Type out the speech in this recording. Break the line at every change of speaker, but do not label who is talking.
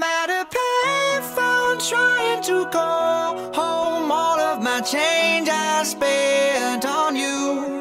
I'm at a payphone trying to call home all of my change I spent on you.